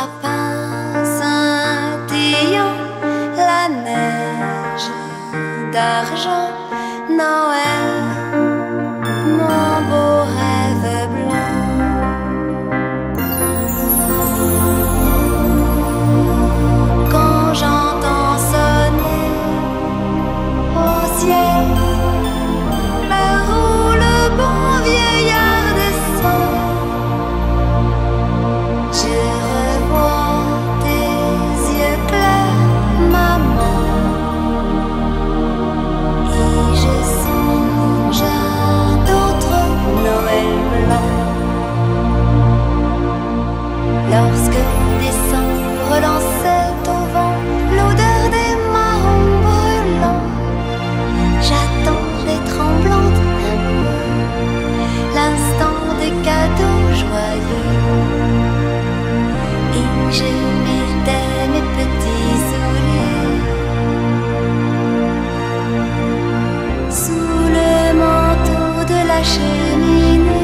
sapin scintillant, la neige d'argent, Noël. Lorsque décembre relançait au vent l'odeur des marrons brûlants, j'attendais tremblante l'instant des cadeaux joyeux. Et je mettais mes petits souliers sous le manteau de la cheminée.